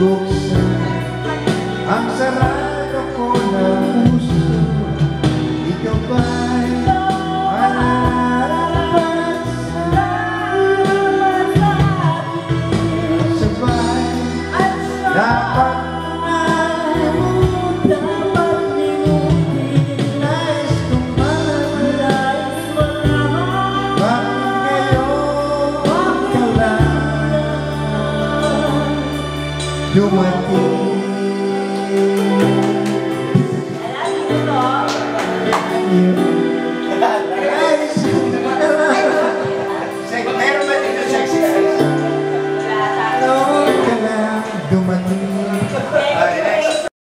binubuksan Ang sarado ko puso you doing it.